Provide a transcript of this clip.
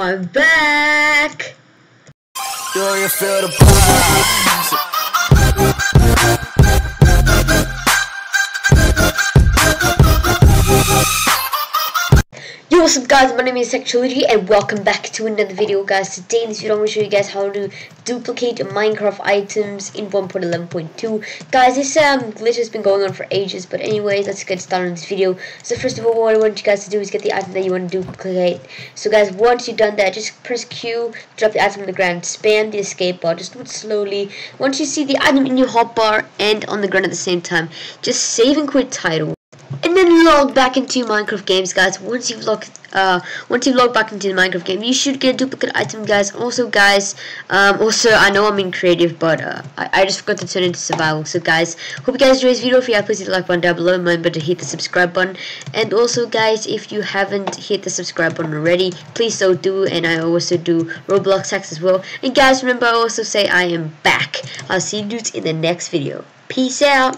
I'm back! What's up guys, my name is Tech Trilogy and welcome back to another video guys. Today in this video I'm going to show you guys how to duplicate Minecraft items in 1.11.2. Guys, this um, glitch has been going on for ages, but anyways, let's get started on this video. So first of all, what I want you guys to do is get the item that you want to duplicate. So guys, once you've done that, just press Q, drop the item on the ground, spam the escape bar, just do it slowly. Once you see the item in your hotbar and on the ground at the same time, just save and quit title. Then log back into Minecraft games, guys. Once you've logged, uh, once you've logged back into the Minecraft game, you should get a duplicate item, guys. Also, guys, um, also I know I'm in creative, but uh, I, I just forgot to turn into survival. So, guys, hope you guys enjoyed this video. If you have, please hit the like button down below. Remember to hit the subscribe button. And also, guys, if you haven't hit the subscribe button already, please so do. And I also do Roblox hacks as well. And guys, remember I also say I am back. I'll see you dudes in the next video. Peace out.